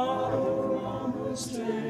our promised land.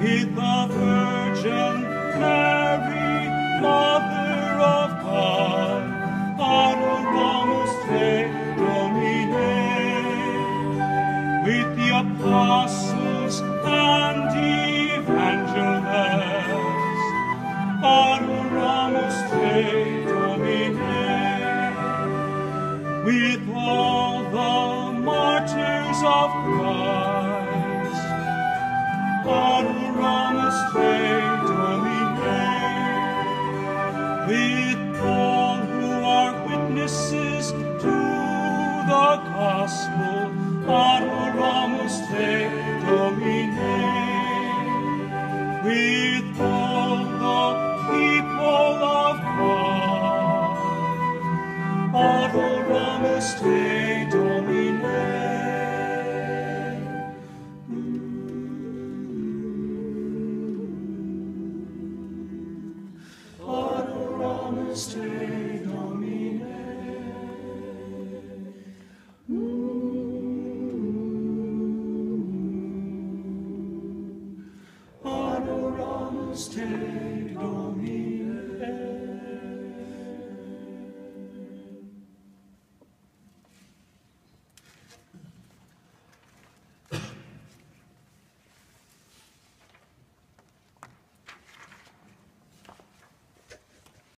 Hit the of Christ, Adoramus Te Domine, with all who are witnesses to the gospel, Adoramus Te Domine, with all the people of God, Adoramus Te Don't.